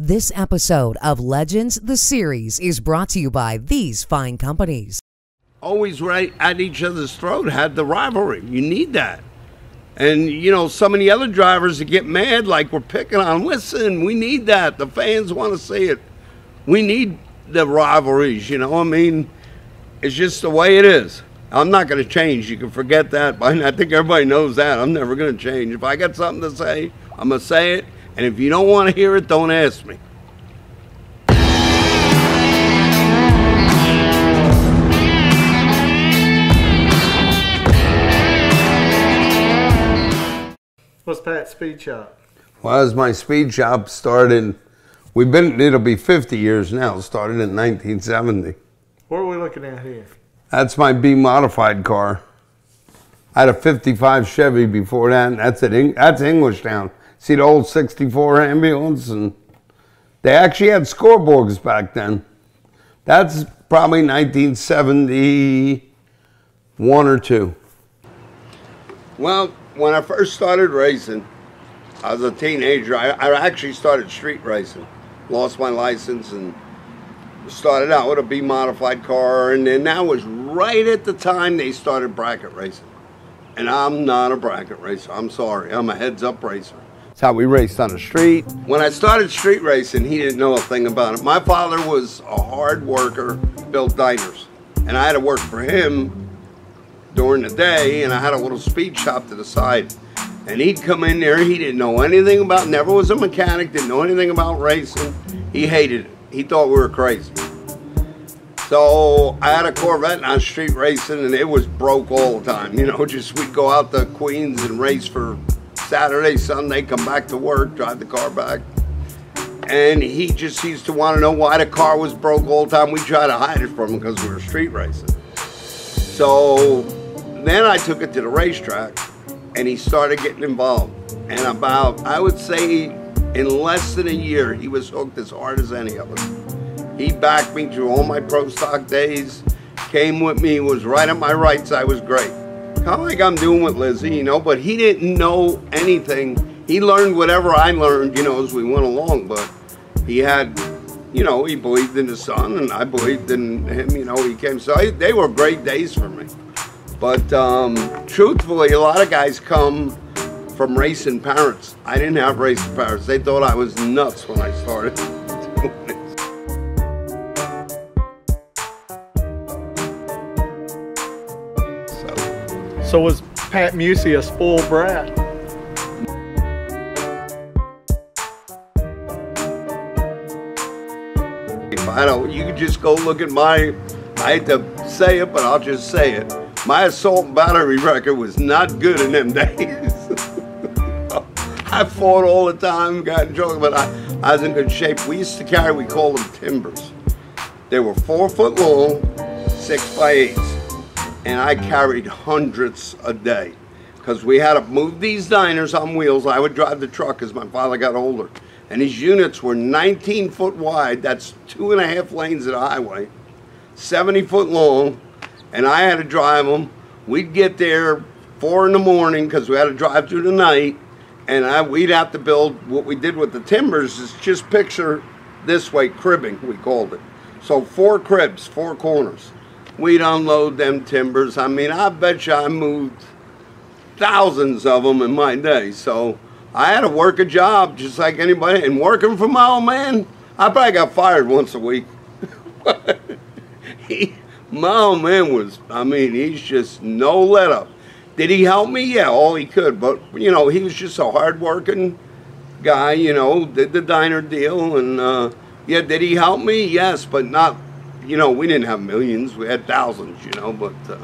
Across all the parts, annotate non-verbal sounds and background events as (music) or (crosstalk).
This episode of Legends the Series is brought to you by these fine companies. always right at each other's throat had the rivalry. You need that. And you know, some of the other drivers that get mad like we're picking on. Listen, we need that. The fans want to see it. We need the rivalries, you know. I mean, it's just the way it is. I'm not going to change. You can forget that. I think everybody knows that. I'm never going to change. If I got something to say, I'm going to say it. And if you don't want to hear it, don't ask me. What's Pat's speed shop? Well, as my speed shop started, we've been, it'll be 50 years now, started in 1970. What are we looking at here? That's my B modified car. I had a 55 Chevy before that, and that's at that's Englishtown. See the old 64 ambulance, and they actually had scoreboards back then. That's probably 1971 or two. Well, when I first started racing, I was a teenager. I, I actually started street racing. Lost my license and started out with a B modified car, and then that was right at the time they started bracket racing. And I'm not a bracket racer. I'm sorry. I'm a heads up racer. How we raced on the street. When I started street racing, he didn't know a thing about it. My father was a hard worker, built diners, and I had to work for him during the day, and I had a little speed shop to the side. And he'd come in there, he didn't know anything about, never was a mechanic, didn't know anything about racing. He hated it. He thought we were crazy. So I had a Corvette and I was street racing and it was broke all the time. You know, (laughs) just we'd go out to Queens and race for Saturday, Sunday, come back to work, drive the car back. And he just used to want to know why the car was broke all the time. We try to hide it from him because we were street racing. So then I took it to the racetrack and he started getting involved. And about, I would say, in less than a year, he was hooked as hard as any of us. He backed me through all my pro stock days, came with me, was right at my right side, was great. Of like I'm doing with Lizzie, you know, but he didn't know anything. He learned whatever I learned, you know, as we went along, but he had, you know, he believed in his son and I believed in him, you know, he came. So I, they were great days for me. But um, truthfully, a lot of guys come from racing parents. I didn't have racing parents. They thought I was nuts when I started So, was Pat Musi a spoiled brat? I don't, you can just go look at my, I hate to say it, but I'll just say it. My assault and battery record was not good in them (laughs) days. I fought all the time, got in trouble, but I, I was in good shape. We used to carry, we call them timbers. They were four foot long, six by eights, and I carried hundreds a day. Because we had to move these diners on wheels. I would drive the truck as my father got older, and these units were 19 foot wide. That's two and a half lanes of the highway, 70 foot long, and I had to drive them. We'd get there four in the morning because we had to drive through the night, and I, we'd have to build what we did with the timbers is just picture this way cribbing we called it. So four cribs four corners we'd unload them timbers. I mean i bet you i moved thousands of them in my day. So i had to work a job just like anybody and working for my old man i probably got fired once a week. (laughs) He, my old man was i mean he's just no let up. Did he help me? Yeah all he could but you know he was just a hard working guy you know did the diner deal and uh, yeah did he help me? Yes but not you know we didn't have millions we had thousands you know but uh,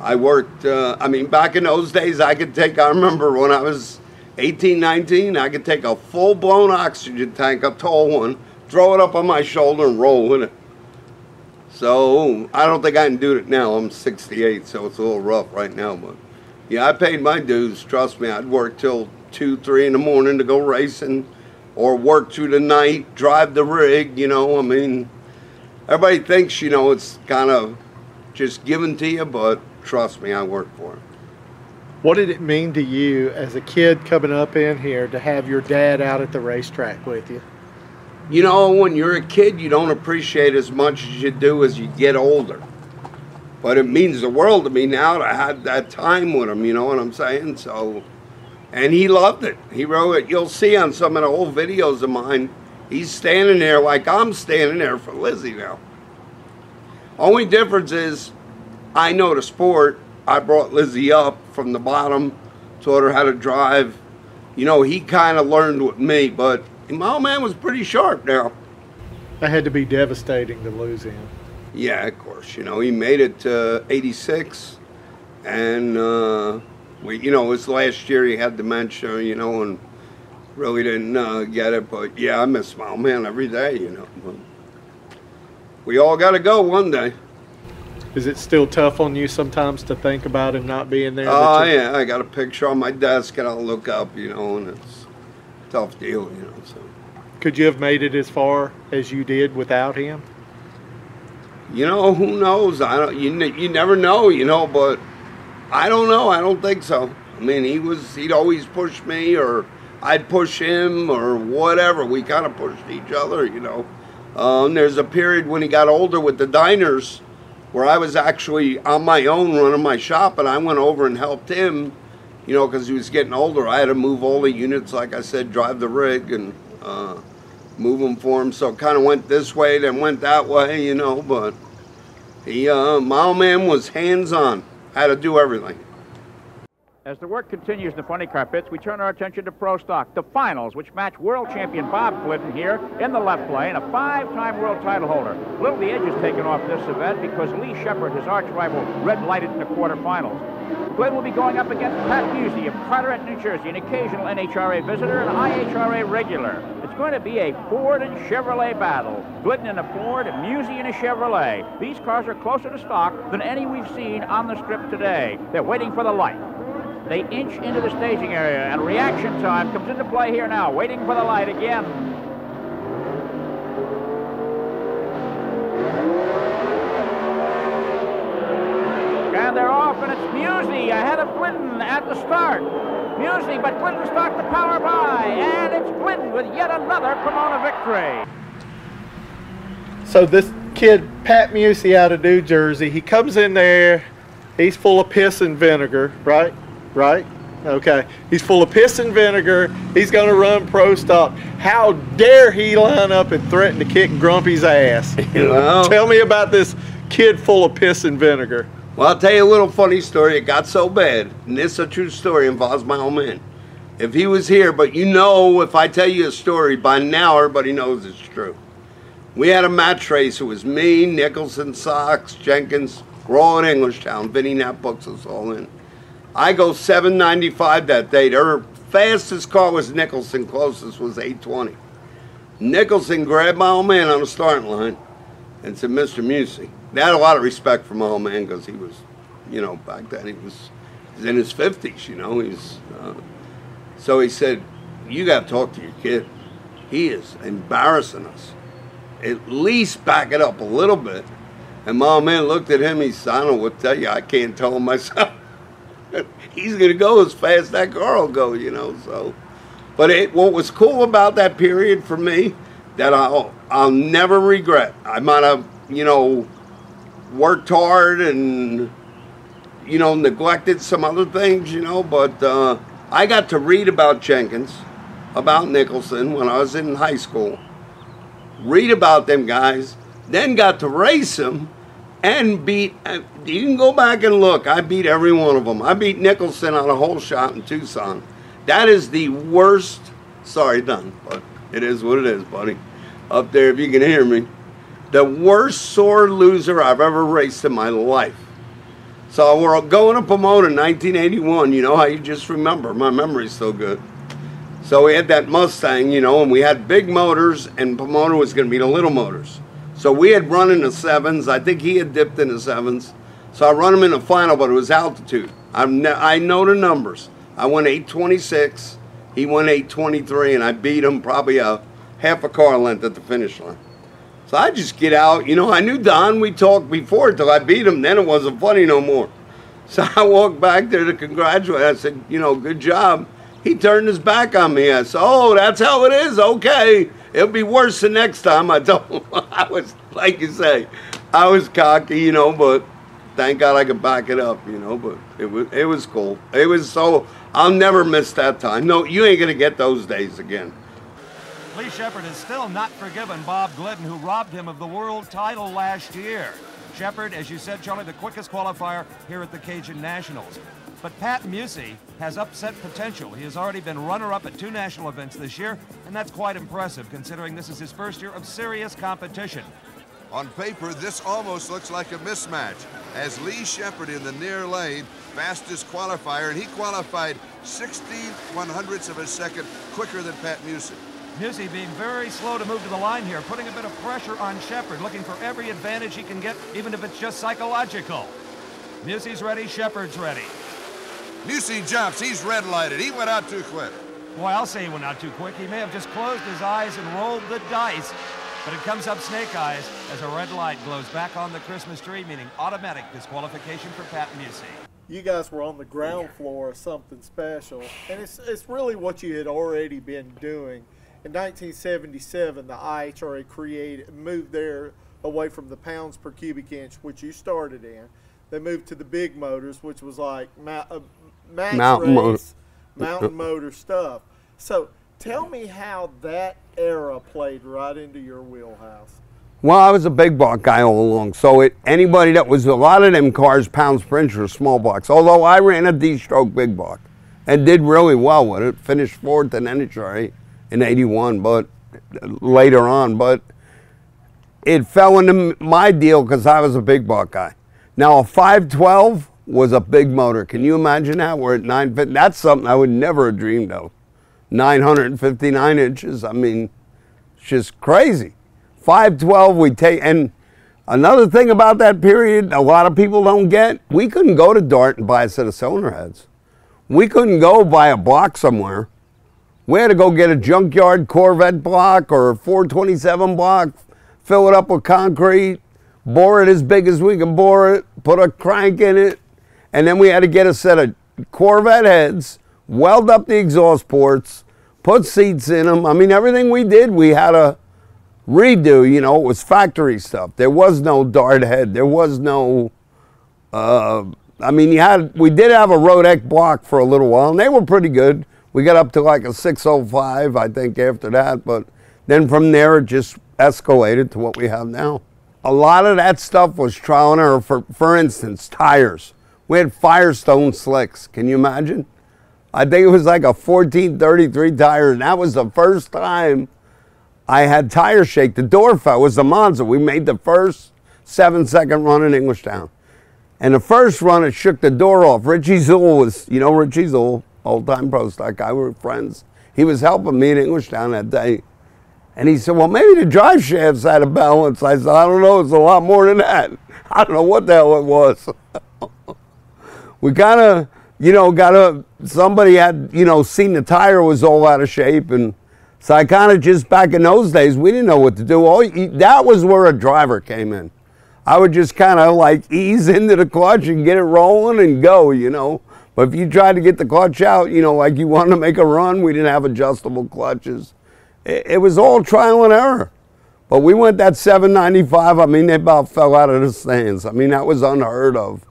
i worked uh, i mean back in those days i could take i remember when i was 18 19 i could take a full-blown oxygen tank a tall one throw it up on my shoulder and roll with it so I don't think I can do it now. I'm 68, so it's a little rough right now. But yeah, I paid my dues. Trust me, I'd work till two, three in the morning to go racing, or work through the night, drive the rig. You know, I mean, everybody thinks you know it's kind of just given to you, but trust me, I work for it. What did it mean to you as a kid coming up in here to have your dad out at the racetrack with you? you know, when you're a kid, you don't appreciate as much as you do as you get older. But it means the world to me now to have that time with him, you know what I'm saying? So, and he loved it. He wrote it. You'll see on some of the old videos of mine, he's standing there like I'm standing there for Lizzie now. Only difference is I know the sport. I brought Lizzie up from the bottom, taught her how to drive. You know, he kind of learned with me, but my old man was pretty sharp now. That had to be devastating to lose him. Yeah, of course. You know, he made it to 86, and uh, we, you know, his last year he had dementia, you know, and really didn't uh, get it. But yeah, I miss my old man every day, you know. But we all got to go one day. Is it still tough on you sometimes to think about him not being there? Oh, you- yeah, I got a picture on my desk, and I'll look up, you know, and it's a tough deal, you know. So. Could you have made it as far as you did without him? You know, who knows? I don't. You you never know, you know. But I don't know. I don't think so. I mean, he was. He'd always push me, or I'd push him, or whatever. We kind of pushed each other, you know. Um, there's a period when he got older with the diners, where I was actually on my own running my shop, and I went over and helped him, you know, because he was getting older. I had to move all the units, like I said, drive the rig, and. Uh, move them for him. So it kind of went this way, then went that way, you know. But he, uh, my old man was hands on, had to do everything. As the work continues in the funny car pits, we turn our attention to Pro Stock, the finals, which match world champion Bob Glidden here in the left lane, a five-time world title holder. Little the edge is taken off this event because Lee Shepherd, his arch rival, red-lighted in the quarterfinals. Glidden will be going up against Pat Musi of Carteret, New Jersey, an occasional NHRA visitor and IHRA regular. It's going to be a Ford and Chevrolet battle. Glidden in a Ford, Musi in a Chevrolet. These cars are closer to stock than any we've seen on the strip today. They're waiting for the light. They inch into the staging area, and reaction time comes into play here now, waiting for the light again. And they're off, and it's Musi ahead of Glidden at the start. Musi, but Glidden starts the power by, and it's Glidden with yet another Pomona victory. So this kid, Pat Musi out of New Jersey, he comes in there, he's full of piss and vinegar, right? Right? Okay. He's full of piss and vinegar. He's going to run pro stock. How dare he line up and threaten to kick Grumpy's ass? (laughs) Well- Tell me about this kid full of piss and vinegar. Well, I'll tell you a little funny story. It got so bad, and this is a true story, involves my old man. If he was here, but you know, if I tell you a story, by now everybody knows it's true. We had a match race. It was me, Nicholson, Sox, Jenkins. We're all in Englishtown. Vinny Napp books us all in. I go 795 that day. Their fastest car was Nicholson. Closest was 820. Nicholson grabbed my old man on the starting line and said, Mr. Musi. They had a lot of respect for my old man because he was, you know, back then he was, he was in his 50s, you know. He's, uh, so he said, You got to talk to your kid. He is embarrassing us. At least back it up a little bit. And my old man looked at him. He said, I don't know what to tell you. I can't tell him myself. (laughs) He's going to go as fast as that car will go, you know. So, but it, what was cool about that period for me that I'll, I'll never regret. I might have, you know, worked hard and, you know, neglected some other things, you know, but uh, I got to read about Jenkins, about Nicholson when I was in high school. Read about them guys, then got to race them and beat. uh, You can go back and look. I beat every one of them. I beat Nicholson on a hole shot in Tucson. That is the worst. Sorry, done, but it is what it is, buddy. Up there, if you can hear me, the worst sore loser I've ever raced in my life. So we're going to Pomona in 1981. You know how you just remember. My memory's so good. So we had that Mustang, you know, and we had big motors, and Pomona was going to be the little motors. So we had run in the sevens. I think he had dipped in the sevens. So I run him in the final, but it was altitude. Ne- I know the numbers. I went 826, he went 823, and I beat him probably a half a car length at the finish line. So I just get out. You know, I knew Don. We talked before till I beat him. Then it wasn't funny no more. (laughs) So I walked back there to congratulate. I said, you know, good job. He turned his back on me. I said, oh, that's how it is. Okay. It'll be worse the next time. I him (laughs) I was like you say, I was cocky, you know, but thank God I could back it up, you know. But it was it was cool. It was so I'll never miss that time. No, you ain't gonna get those days again. Lee Shepherd has still not forgiven Bob Glidden, who robbed him of the world title last year. Shepherd, as you said, Charlie, the quickest qualifier here at the Cajun Nationals. But Pat Musi has upset potential. He has already been runner-up at two national events this year, and that's quite impressive considering this is his first year of serious competition. On paper, this almost looks like a mismatch, as Lee Shepherd in the near lane, fastest qualifier, and he qualified 16 one hundredths of a second quicker than Pat Musi. Musi being very slow to move to the line here, putting a bit of pressure on Shepherd, looking for every advantage he can get, even if it's just psychological. Musi's ready, Shepherd's ready. Musi jumps, he's red lighted, he went out too quick. Boy, I'll say he went out too quick. He may have just closed his eyes and rolled the dice, but it comes up snake eyes as a red light glows back on the Christmas tree, meaning automatic disqualification for Pat Musi. You guys were on the ground floor of something special, and it's, it's really what you had already been doing. In 1977, the IHRA created moved there away from the pounds per cubic inch, which you started in. They moved to the big motors, which was like ma- uh, max uh, Mountain motor. race, mountain motor stuff. So tell me how that era played right into your wheelhouse. Well, I was a big block guy all along. So it anybody that was a lot of them cars, pounds per inch, were small blocks. Although I ran a D-stroke big block and did really well with it. Finished fourth in NHRA in '81, but uh, later on, but it fell into my deal because I was a big block guy. Now a 512 was a big motor. Can you imagine that? We're at 950. That's something I would never have dreamed of. 959 inches. I mean, it's just crazy. 512 we take and another thing about that period a lot of people don't get we couldn't go to dart and buy a set of cylinder heads we couldn't go buy a block somewhere we had to go get a junkyard corvette block or a 427 block fill it up with concrete bore it as big as we can bore it put a crank in it and then we had to get a set of corvette heads weld up the exhaust ports put seats in them i mean everything we did we had to redo, you know, it was factory stuff. There was no dart head. There was no, uh, I mean, you had, we did have a Rodeck block for a little while, and they were pretty good. We got up to like a 605, I think, after that, but then from there it just escalated to what we have now. A lot of that stuff was trial and error. For, for instance, tires. We had Firestone slicks. Can you imagine? I think it was like a 1433 tire, and that was the first time I had tire shake. The door fell. It was the Monza. We made the first seven second run in Englishtown. And the first run, it shook the door off. Richie Zool was, you know, Richie Zool, old time pro stock guy. We were friends. He was helping me in Englishtown that day. And he said, Well, maybe the drive shaft's out of balance. I said, I don't know. It's a lot more than that. (laughs) I don't know what the hell it was. (laughs) we kind of, you know, got a, somebody had, you know, seen the tire was all out of shape and so I kind of just back in those days, we didn't know what to do. All that was where a driver came in. I would just kind of like (laughs) ease into the clutch and get it rolling and go, you know. But if you tried to get the clutch out, you know, like you wanted to make a run, we didn't have adjustable clutches. It, it was all trial and error. But we went that 795. I mean, they about fell out of the stands. I mean, that was unheard of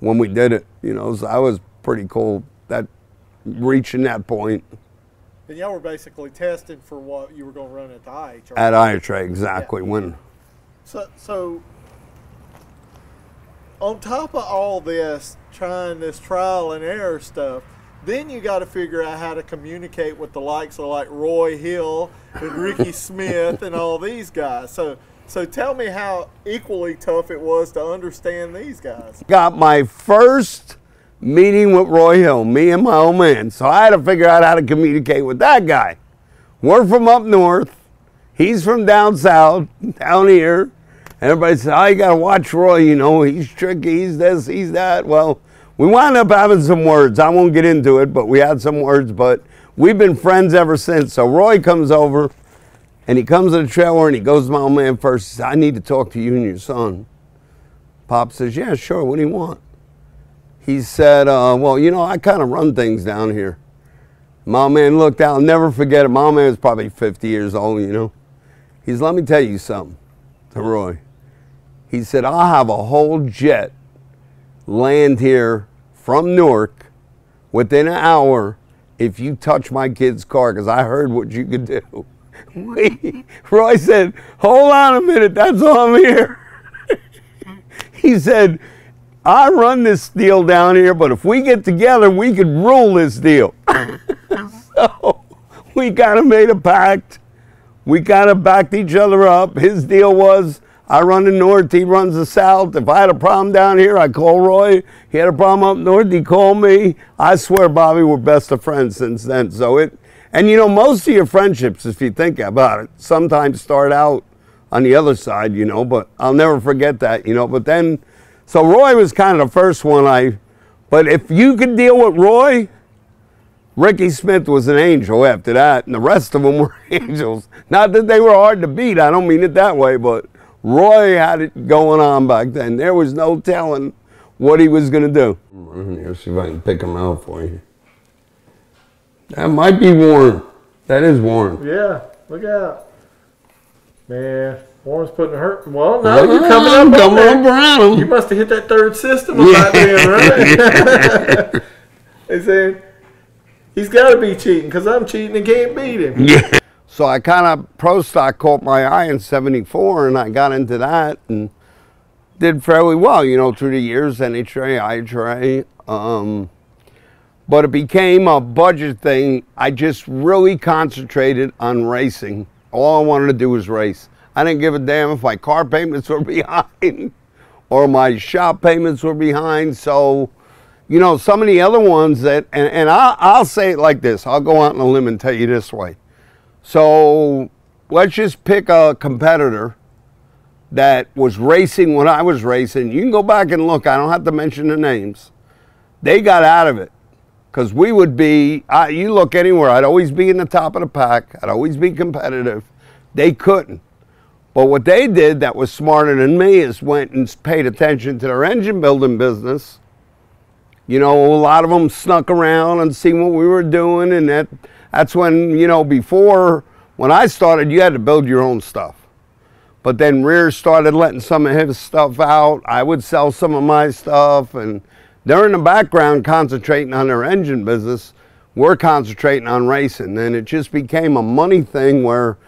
when we did it, you know. So that was pretty cool. That reaching that point. And y'all were basically testing for what you were going to run at the IHRA. At IHRA, exactly. Yeah. When. So, so, on top of all this, trying this trial and error stuff, then you got to figure out how to communicate with the likes of like Roy Hill and Ricky (laughs) Smith and all these guys. So, so tell me how equally tough it was to understand these guys. Got my first meeting with Roy Hill, me and my old man. So I had to figure out how to communicate with that guy. We're from up north. He's from down south, down here. Everybody said, oh, you got to watch Roy, you know, he's tricky, he's this, he's that. Well, we wound up having some words. I won't get into it, but we had some words, but we've been friends ever since. So Roy comes over and he comes to the trailer and he goes to my old man first. Says, I need to talk to you and your son. Pop says, Yeah, sure. What do you want? he said, uh, Well, you know, I kind of run things down here. My old man looked out, I'll never forget it. My old man was probably 50 years old, you know. He's let me tell you something to Roy. He said, I'll have a whole jet land here from Newark within an hour if you touch my kid's car because I heard what you could do. Roy said, Hold on a minute, that's all I'm here. (laughs) he said, I run this deal down here, but if we get together, we could rule this deal. (laughs) so we kind of made a pact. We kind of backed each other up. His deal was I run the north, he runs the south. If I had a problem down here, I call Roy. He had a problem up north, he called me. I swear, Bobby, we're best of friends since then. So it, and you know, most of your friendships, if you think about it, sometimes start out on the other side, you know, but I'll never forget that, you know. But then, so Roy was kind of the first one I, but if you could deal with Roy, Ricky Smith was an angel after that, and the rest of them (laughs) were angels. Not that they were hard to beat, I don't mean it that way, but Roy had it going on back then. There was no telling what he was going to do. I'm here, see if I can pick him out for you. That might be Warren. That is Warren. Yeah, look out. Man, Warren's putting a hurt. Well, no, you're coming up, I'm on coming there. up around him. You must have hit that third system about then, right? (laughs) (laughs) they said he's got to be cheating because I'm cheating and can't beat him. Yeah. So I kind of pro stock caught my eye in '74, and I got into that and did fairly well, you know, through the years, NHRA, IHRA. Um, but it became a budget thing. I just really concentrated on racing. All I wanted to do was race. I didn't give a damn if my car payments were (laughs) behind or my shop payments were behind. So, you know, some of the other ones that, and, and I, I'll say it like this I'll go out on a limb and tell you this way. So let's just pick a competitor that was racing when I was racing. You can go back and look, I don't have to mention the names. They got out of it because we would be, I, you look anywhere, I'd always be in the top of the pack, I'd always be competitive. They couldn't. But what they did that was smarter than me is went and paid attention to their engine building business. You know, a lot of them snuck around and seen what we were doing, and that that's when you know before when I started, you had to build your own stuff. But then Reher started letting some of his stuff out. I would sell some of my stuff, and they're in the background concentrating on their engine business. We're concentrating on racing, and it just became a money thing where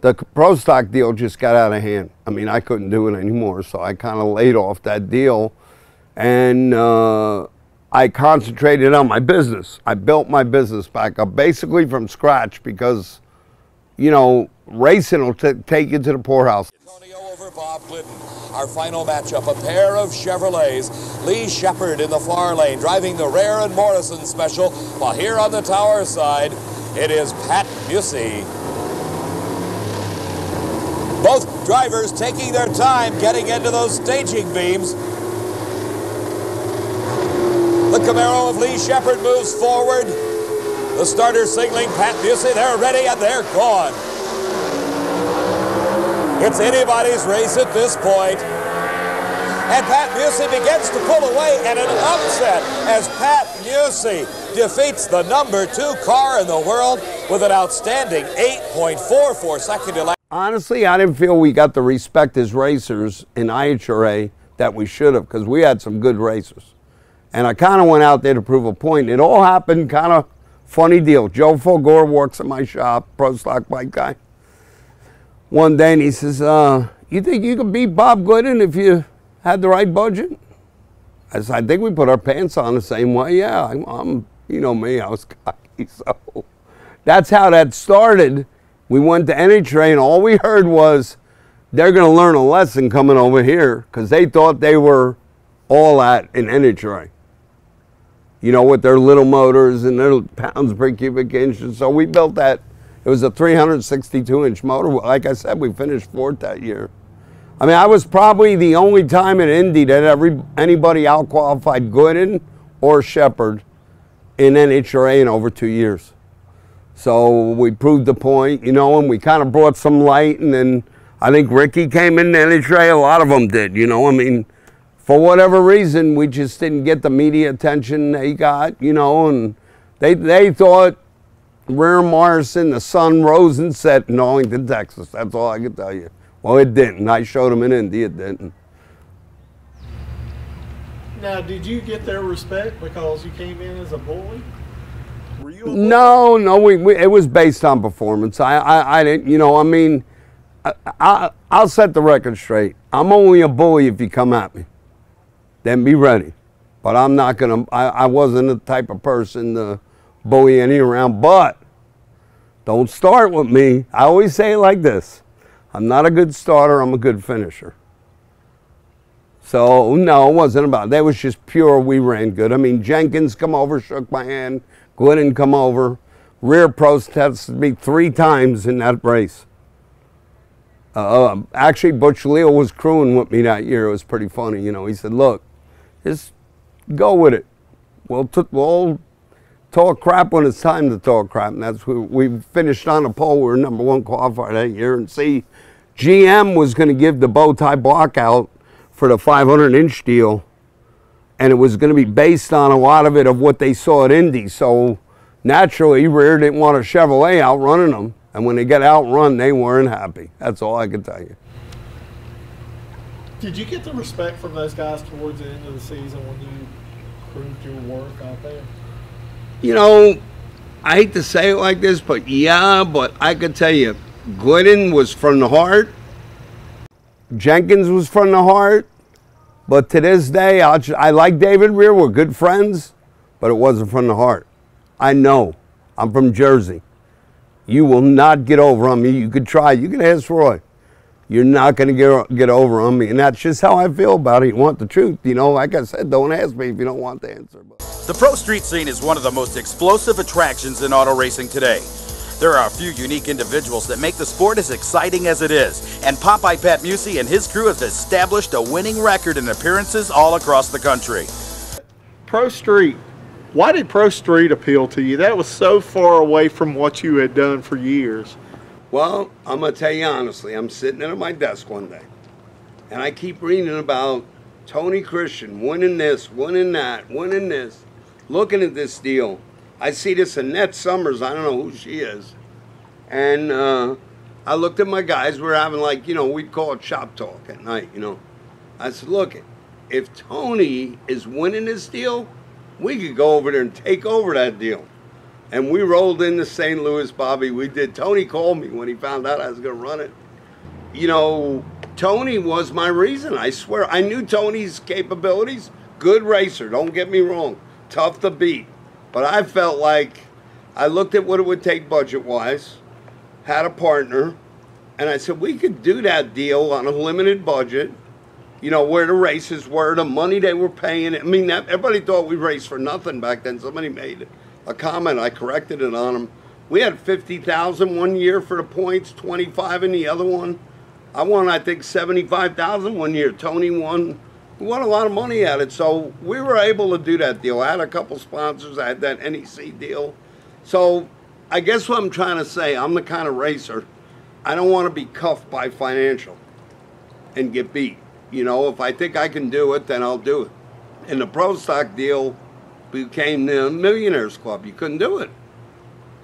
the pro stock deal just got out of hand. I mean, I couldn't do it anymore, so I kind of laid off that deal, and uh, I concentrated on my business. I built my business back up basically from scratch because, you know, racing will take you to the poorhouse. Antonio over Bob Glidden. Our final matchup, a pair of Chevrolets. Lee Shepherd in the far lane, driving the Reher and Morrison special, while here on the tower side, it is Pat Musi. Both drivers taking their time getting into those staging beams. The Camaro of Lee Shepherd moves forward. The starter signaling Pat Musi. They're ready and they're gone. It's anybody's race at this point. And Pat Musi begins to pull away and an upset as Pat Musi defeats the number two car in the world with an outstanding 8.44 second lap. Honestly, I didn't feel we got the respect as racers in IHRA that we should have because we had some good racers. And I kind of went out there to prove a point. It all happened kind of funny deal. Joe Fulgore works at my shop, pro stock bike guy. One day and he says, uh, you think you could beat Bob Glidden if you had the right budget? I said, I think we put our pants on the same way. Yeah, I'm, I'm you know me, I was (laughs) cocky. So that's how that started. We went to NHRA and all we heard was they're going to learn a lesson coming over here because they thought they were all at in NHRA. You know, with their little motors and their pounds per cubic inch. And so we built that. It was a 362 inch motor. Like I said, we finished fourth that year. I mean, I was probably the only time in Indy that every anybody out qualified Glidden or Shepherd in NHRA in over two years. So we proved the point, you know, and we kind of brought some light. And then I think Ricky came in NHRA. A lot of them did, you know. I mean, for whatever reason, we just didn't get the media attention they got, you know. And they they thought Reher Morrison, the sun rose and set in Arlington, Texas. That's all I can tell you. Well, it didn't. I showed him in Indy. It didn't. Now, did you get their respect because you came in as a bully? Were you bully? No, no, we, we it was based on performance. I, I, I didn't, you know, I mean, I, I, I'll set the record straight. I'm only a bully if you come at me. Then be ready. But I'm not gonna. I, I wasn't the type of person to bully any around. But don't start with me. I always say it like this: I'm not a good starter. I'm a good finisher. So no, it wasn't about that. was just pure. We ran good. I mean, Jenkins come over, shook my hand. Glidden come over, Reher protested me three times in that race. Uh, um, actually, Butch Leal was crewing with me that year. It was pretty funny. You know, he said, "Look, just go with it. We'll, we'll talk crap when it's time to talk crap." And that's what we finished on a pole. We were number one qualifier that year. And see, GM was going to give the bow tie block out for the 500 inch deal, and it was going to be based on a lot of it of what they saw at Indy. So naturally, Reher didn't want a Chevrolet outrunning them, and when they got outrun, they weren't happy. That's all I can tell you. Did you get the respect from those guys towards the end of the season when you proved your worth out there? You know, I hate to say it like this, but yeah, but I could tell you, Glidden was from the heart. Jenkins was from the heart. But to this day, I'll, I like David Reher. We're good friends, but it wasn't from the heart. I know. I'm from Jersey. You will not get over on me. You could try. You can ask Roy. You're not going to get get over on me, and that's just how I feel about it. You want the truth, you know. Like I said, don't ask me if you don't want the answer. But. The pro street scene is one of the most explosive attractions in auto racing today. There are a few unique individuals that make the sport as exciting as it is, and Popeye Pat Musi and his crew have established a winning record in appearances all across the country. Pro Street. Why did Pro Street appeal to you? That was so far away from what you had done for years. Well, I'm gonna tell you honestly. I'm sitting at my desk one day, and I keep reading about Tony Christian winning this, winning that, winning this, looking at this deal. I see this Annette Summers. I don't know who she is, and uh, I looked at my guys. We're having like you know we'd call it shop talk at night. You know, I said, look, if Tony is winning this deal, we could go over there and take over that deal. And we rolled into St. Louis, Bobby. We did. Tony called me when he found out I was going to run it. You know, Tony was my reason. I swear. I knew Tony's capabilities. Good racer, don't get me wrong. Tough to beat. But I felt like I looked at what it would take budget wise, had a partner, and I said, we could do that deal on a limited budget. You know, where the races were, the money they were paying. I mean, that, everybody thought we raced for nothing back then. Somebody made a comment. I corrected it on them. We had 50,000 one year for the points, 25 in the other one. I won, I think, 75,000 one year. Tony won. We won a lot of money at it. So we were able to do that deal. I had a couple sponsors. I had that NEC deal. So I guess what I'm trying to say, I'm the kind of racer, I don't want to be cuffed by financial and get beat. You know, if I think I can do it, then I'll do it. And the pro stock deal, became the Millionaires Club. You couldn't do it.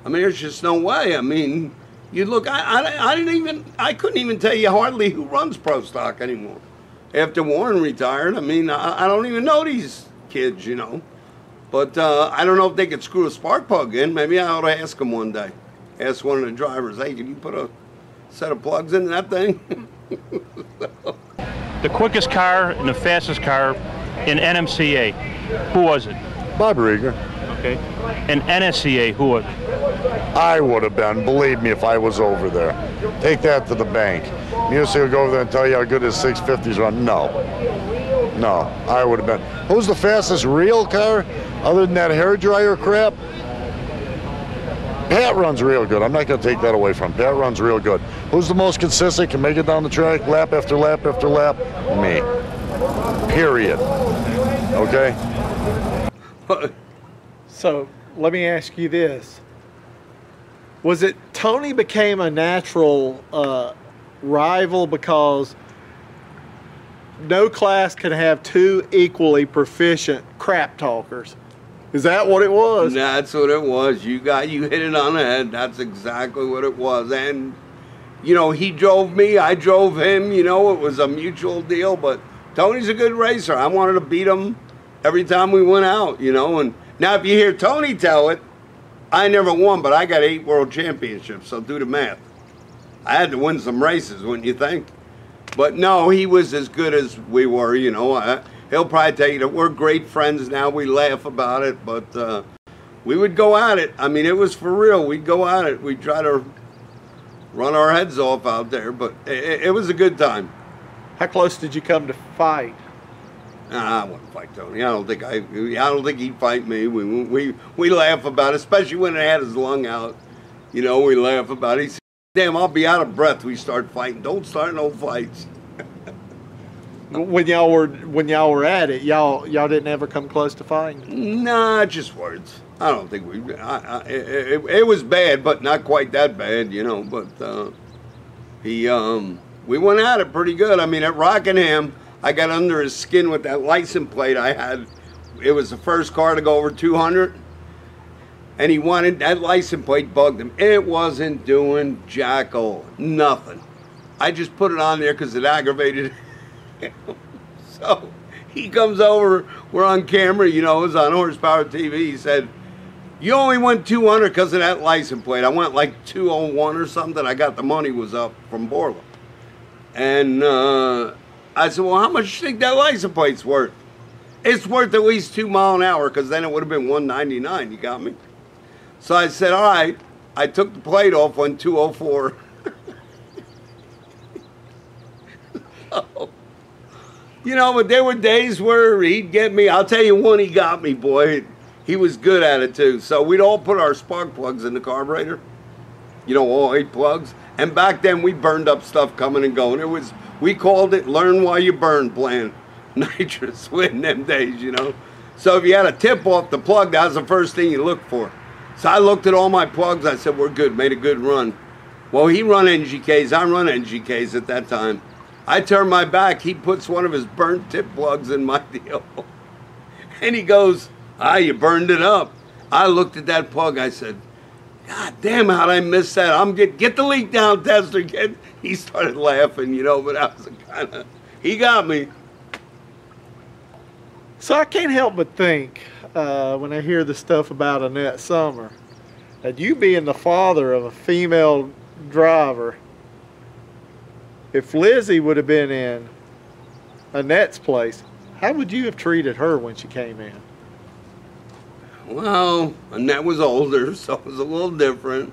I mean, there's just no way. I mean, you look. I, I, I didn't even. I couldn't even tell you hardly who runs Pro Stock anymore. After Warren retired, I mean, I, I don't even know these kids. You know, but uh, I don't know if they could screw a spark plug in. Maybe I ought to ask them one day. Ask one of the drivers, hey, can you put a set of plugs in that thing? (laughs) the quickest car and the fastest car in NMCA. Who was it? Bob Rieger. Okay. And NSCA, who was? I would have been, believe me, if I was over there. Take that to the bank. Musi will go over there and tell you how good his 650s run. No. No, I would have been. Who's the fastest real car other than that hair dryer crap? Pat runs real good. I'm not going to take that away from him. Pat runs real good. Who's the most consistent, can make it down the track lap after lap after lap? Me. Period. Okay? (laughs) So let me ask you this: Was it Tony became a natural uh, rival because no class can have two equally proficient crap talkers? Is that what it was? That's what it was. You got you hit it on the head. That's exactly what it was. And you know, he drove me, I drove him. You know, it was a mutual deal. But Tony's a good racer. I wanted to beat him every time we went out. You know, and now if you hear Tony tell it, I never won, but I got eight world championships. So do the math. I had to win some races, wouldn't you think? But no, he was as good as we were. You know, I, he'll probably tell you that we're great friends now. We laugh about it, but uh, we would go at it. I mean, it was for real. We'd go at it. We'd try to run our heads off out there, but it, it was a good time. How close did you come to fight? Nah, I wouldn't fight Tony. I don't think I. I don't think he'd fight me. We we we laugh about it, especially when it had his lung out. You know, we laugh about it. He said, "Damn, I'll be out of breath." We start fighting. Don't start no fights. when y'all were when y'all were at it, y'all y'all didn't ever come close to fighting. Nah, just words. I don't think we. I, I, it, it, was bad, but not quite that bad, you know. But uh, he, um, we went at it pretty good. I mean, at Rockingham, I got under his skin with that license plate I had. It was the first car to go over 200, and he wanted that license plate bugged him. It wasn't doing jackal, nothing. I just put it on there because it aggravated him. (laughs) so he comes over. We're on camera, you know, it was on Horsepower TV. He said, You only went 200 because of that license plate. I went like 201 or something. I got the money was up from Borla. And uh, I said, Well, how much do you think that license plate's worth? It's worth at least two mile an hour because then it would have been 199. You got me? So I said, All right. I took the plate off on 204. (laughs) so, you know, but there were days where he'd get me. I'll tell you one, he got me, boy. He was good at it too. So we'd all put our spark plugs in the carburetor. You know, all eight plugs. And back then we burned up stuff coming and going. It was we called it learn while you burn plan. (laughs) Nitrous in them days, you know. So if you had a tip off the plug, that was the first thing you looked for. So I looked at all my plugs. I said, we're good, made a good run. Well, he run NGKs. I run NGKs at that time. I turn my back. He puts one of his burnt tip plugs in my (laughs) deal. and he goes, Ah, you burned it up. I looked at that plug. I said, God damn, how'd I miss that? I'm get get the leak down tester. Get. He started laughing, you know, but I was kind of, he got me. So I can't help but think uh, when I hear the stuff about Annette Summer that you being the father of a female driver if Lizzie would have been in Annette's place, how would you have treated her when she came in? Well, Annette was older, (laughs) so it was a little different.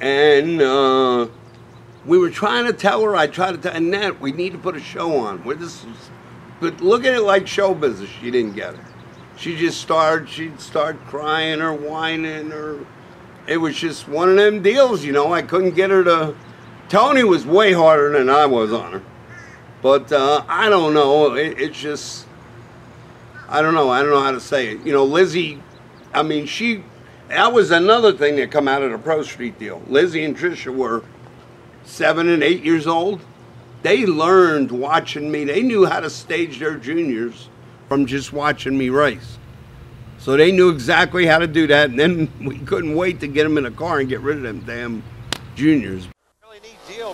And uh, we were trying to tell her, I tried to tell Annette, we need to put a show on. We're this, but look at it like show business. She didn't get it. She just started, she'd start crying or whining or it was just one of them deals, you know. I couldn't get her to Tony was way harder than I was on her. But uh, I don't know. It, it's just, I don't know. I don't know how to say it. You know, Lizzie, I mean, she, that was another thing that come out of the Pro Street deal. Lizzie and Trisha were seven and eight years old. They learned watching me. They knew how to stage their juniors from just watching me race. So they knew exactly how to do that. And then (laughs) we couldn't wait to get them in a car and get rid of them damn juniors.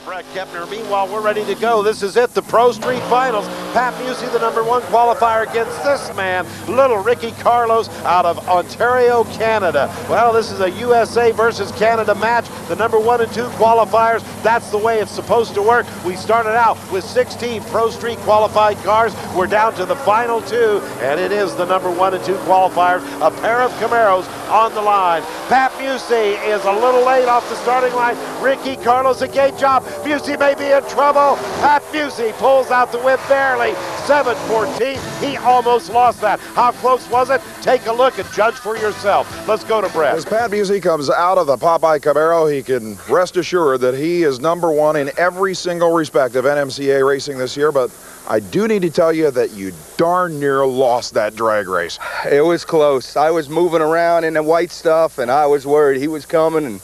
Brett Kepner. Meanwhile, we're ready to go. This is it, the Pro Street Finals. Pat Musi, the number one qualifier against this man, little Ricky Carlos out of Ontario, Canada. Well, this is a USA versus Canada match. The number one and two qualifiers, that's the way it's supposed to work. We started out with 16 Pro Street qualified cars. We're down to the final two, and it is the number one and two qualifiers. A pair of Camaros on the line. Pat Musi is a little late off the starting line. Ricky Carlos, a gate job. Musi may be in trouble. Uh, Pat Musi pulls out the win barely. 7-14. He almost lost that. How close was it? Take a look and judge for yourself. Let's go to Brett. As Pat Musi comes out of the Popeye Camaro, he can rest assured that he is number one in every single respect of NMCA racing this year, but I do need to tell you that you darn near lost that drag race. It was close. I was moving around in the white stuff, and I was worried he was coming, and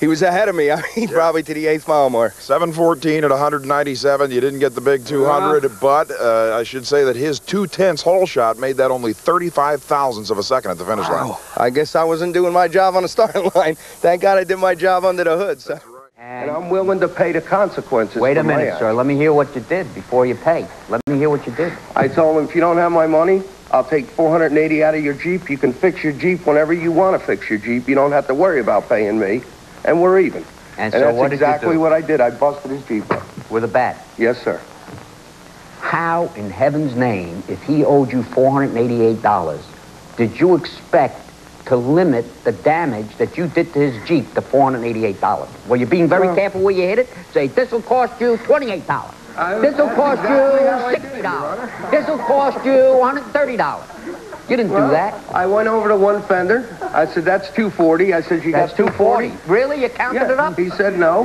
he was ahead of me. (laughs) I mean, yeah. probably to the eighth mile mark. 714 at 197. You didn't get the big 200, but uh, should say that his two tenths hole shot made that only 35 thousandths of a second at the finish line. I guess I wasn't doing my job on the (laughs) starting line. Thank God I did my job under the hood. So. And I'm willing to pay the consequences. Wait a minute, sir. Let me hear what you did before you pay. Let me hear what you did. I told him, if you don't have my money, I'll take 480 out of your Jeep. You can fix your Jeep whenever you want to fix your Jeep. You don't have to worry about paying me, and we're even. And so that's what exactly what I did. I busted his Jeep up. With a bat. Yes, sir. How in heaven's name, if he owed you $488, did you expect to limit the damage that you did to his Jeep to $488? Were you being very Well- careful where you hit it? Say, this will cost you $28. This will cost you $60. This will cost you $130. You didn't Well, do that. I went over to one fender. I said, that's 240. I said, you That's got 240? Really? You counted Yeah, it up? He said no.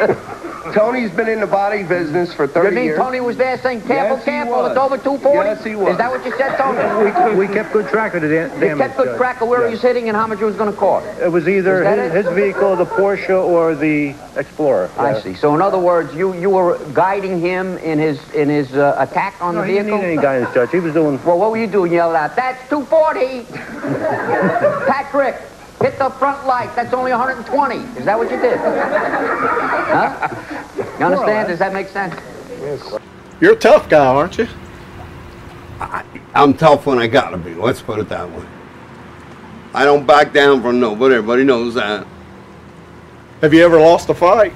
I (laughs) said, Tony's been in the body business for 30 You mean years. Tony was there saying, careful, Yes, careful, was. it's over 240? Yes, he was. Is that what you said, Tony? (laughs) We, we kept good track of the da- damage. You kept good Judge. track of where Yeah. he was hitting and how much it was going to cost. It was either his, it? his vehicle, the Porsche, or the Explorer. I Yeah. see. So in other words, you, you were guiding him in his in his uh, attack on No, the he didn't vehicle? need any guidance, Judge. He was doing... Well, what were you doing? Yelling out, that's 240! (laughs) Patrick, hit the front light. That's only 120. Is that what you did? (laughs) huh? You understand? Does that make sense? Yes. You're a tough guy, aren't you? I'm tough when I gotta be. Let's put it that way. I don't back down from nobody. Everybody knows that. Have you ever lost a fight?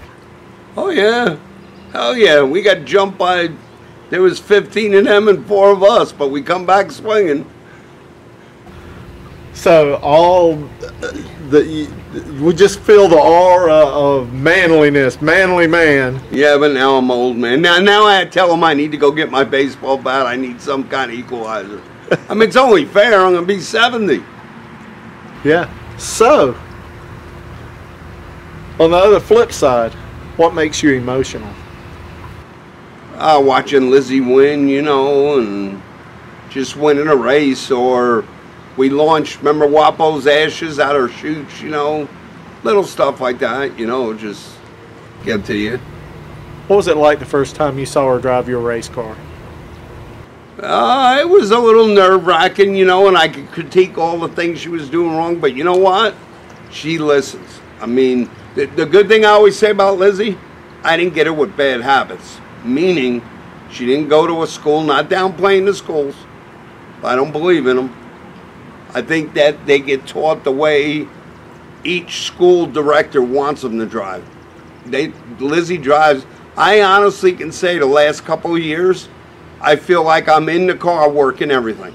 Oh yeah, hell yeah. We got jumped by. There was 15 of them and four of us, but we come back swinging. So all the we just feel the aura of manliness, manly man. Yeah, but now I'm old man. Now, now I tell them I need to go get my baseball bat. I need some kind of equalizer. I mean, it's only fair. I'm gonna be 70. Yeah. So on the other flip side, what makes you emotional? uh, watching Lizzie win, you know, and just winning a race. Or we launched, remember Wapo's ashes out her chutes, you know, little stuff like that, you know, just get to you. What was it like the first time you saw her drive your race car? Uh, it was a little nerve wracking, you know, and I could critique all the things she was doing wrong, but you know what? She listens. I mean, the, the good thing I always say about Lizzie, I didn't get her with bad habits. Meaning, she didn't go to a school, not downplaying the schools. I don't believe in them. I think that they get taught the way each school director wants them to drive. They Lizzie drives. I honestly can say the last couple of years, I feel like I'm in the car working everything.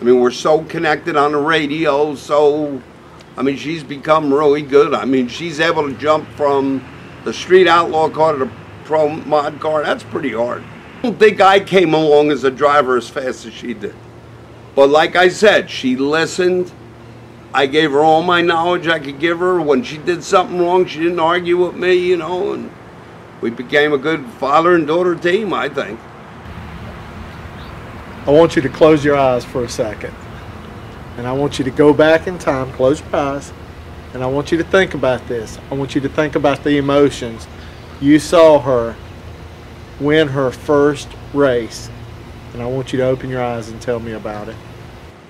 I mean, we're so connected on the radio, so I mean, she's become really good. I mean, she's able to jump from the street outlaw car to the pro mod car. That's pretty hard. I don't think I came along as a driver as fast as she did. But like I said, she listened. I gave her all my knowledge I could give her. When she did something wrong, she didn't argue with me, you know, and we became a good father and daughter team, I think. I want you to close your eyes for a second. And I want you to go back in time, close your eyes, and I want you to think about this. I want you to think about the emotions. You saw her win her first race, and I want you to open your eyes and tell me about it.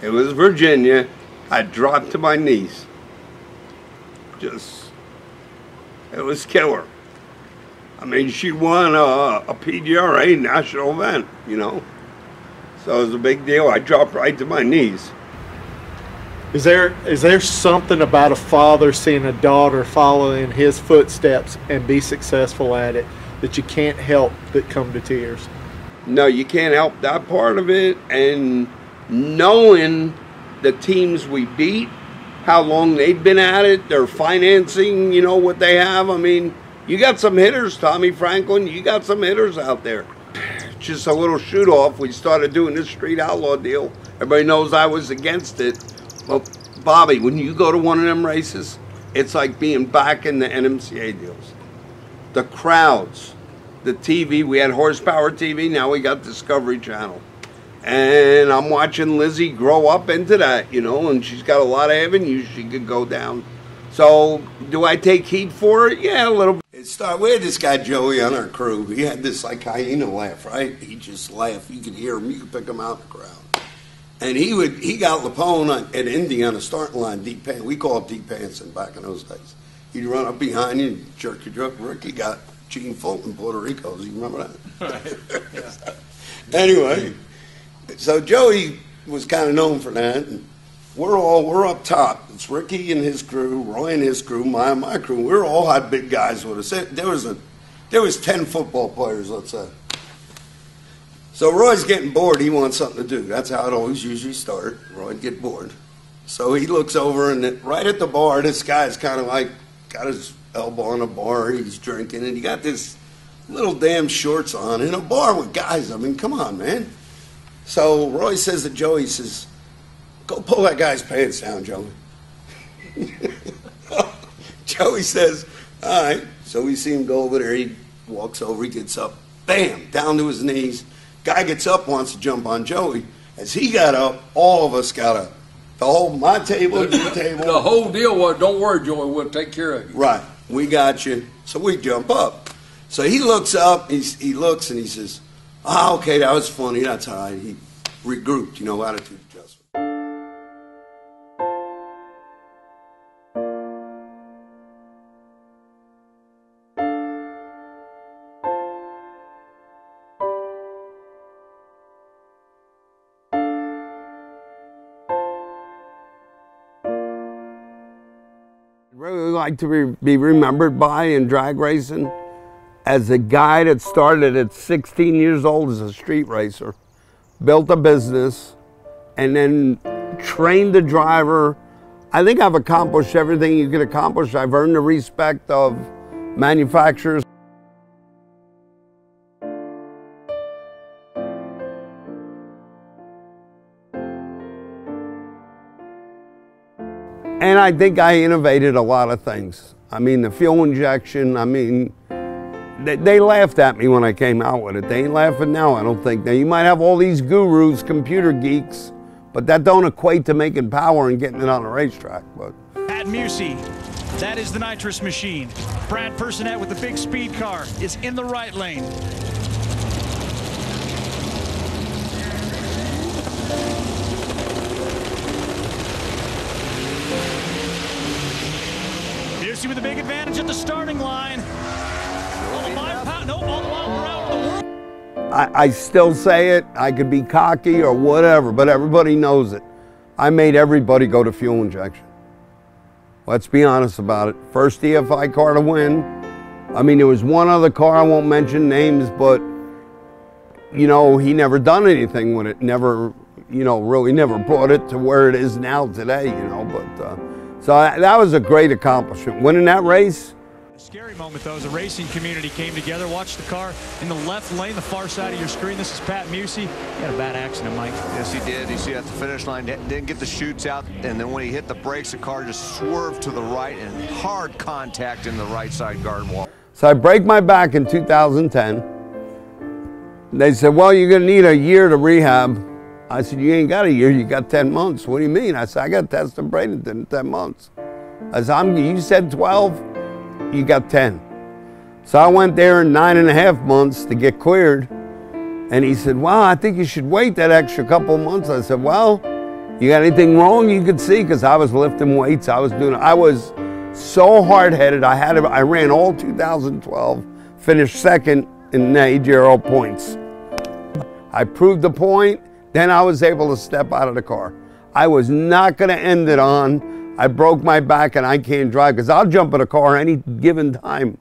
It was Virginia. I dropped to my knees. Just, it was killer. I mean, she won a, a PDRA national event, you know. So it was a big deal. I dropped right to my knees. Is there is there something about a father seeing a daughter follow in his footsteps and be successful at it that you can't help but come to tears? No, you can't help that part of it. And knowing the teams we beat, how long they've been at it, their financing, you know, what they have. I mean, you got some hitters, Tommy Franklin. You got some hitters out there. Just a little shoot off. We started doing this street outlaw deal. Everybody knows I was against it. Well, Bobby, when you go to one of them races, it's like being back in the NMCA deals. The crowds, the TV. We had horsepower TV. Now we got Discovery Channel. And I'm watching Lizzie grow up into that, you know, and she's got a lot of avenues she could go down. So, do I take heat for it? Yeah, a little bit. It. We had this guy Joey on our crew. He had this like hyena laugh, right? He just laughed. You could hear him. You could pick him out in the crowd. And he would. He got Lapone on, at Indy on the starting line, deep pants. We called deep pants back in those days. He'd run up behind you, and jerk your drunk. Ricky got Gene Fulton, Puerto Rico. Do you remember that? (laughs) (laughs) anyway, so Joey was kind of known for that. And we're all we're up top. It's Ricky and his crew, Roy and his crew, my and my crew. We're all had big guys with us. There was a there was ten football players, let's say. So Roy's getting bored. He wants something to do. That's how it always usually start. Roy'd get bored. So he looks over and right at the bar, this guy's kind of like got his elbow on a bar. He's drinking and he got this little damn shorts on in a bar with guys. I mean, come on, man. So Roy says to Joey, he says, Go pull that guy's pants down, Joey. (laughs) Joey says, All right. So we see him go over there. He walks over, he gets up, bam, down to his knees. Guy gets up, wants to jump on Joey. As he got up, all of us got up. The whole my table, your (laughs) table. The whole deal was, don't worry, Joey, we'll take care of you. Right. We got you. So we jump up. So he looks up, he looks and he says, Ah, okay, that was funny. That's all right. He regrouped, you know, attitude like to re- be remembered by in drag racing as a guy that started at 16 years old as a street racer, built a business, and then trained the driver. I think I've accomplished everything you could accomplish. I've earned the respect of manufacturers. And I think I innovated a lot of things. I mean, the fuel injection, I mean, they, they, laughed at me when I came out with it. They ain't laughing now, I don't think. Now, you might have all these gurus, computer geeks, but that don't equate to making power and getting it on a racetrack. But Pat Musi, that is the nitrous machine. Brad Personett with the big speed car is in the right lane. With a big advantage at the starting line. I, I still say it. I could be cocky or whatever, but everybody knows it. I made everybody go to fuel injection. Let's be honest about it. First EFI car to win. I mean, there was one other car, I won't mention names, but, you know, he never done anything with it. Never, you know, really never brought it to where it is now today, you know. But, uh, so that was a great accomplishment. Winning that race, Scary moment though, as the racing community came together. Watch the car in the left lane, the far side of your screen. This is Pat Musi. He had a bad accident, Mike. Yes, he did. You see at the finish line, didn't get the chutes out, and then when he hit the brakes, the car just swerved to the right and hard contact in the right side guard wall. So I break my back in 2010. They said, well, you're going to need a year to rehab. I said, you ain't got a year, you got 10 months. What do you mean? I said, I got tested Bradenton in 10 months. I said, I'm, you said 12, you got 10. So I went there in nine and a half months to get cleared. And he said, well, I think you should wait that extra couple months. I said, well, you got anything wrong you could see? Because I was lifting weights, I was doing, I was so hard-headed. I had, I ran all 2012, finished second in ADRL points. I proved the point, then I was able to step out of the car. I was not going to end it on, I broke my back and I can't drive because I'll jump in a car any given time.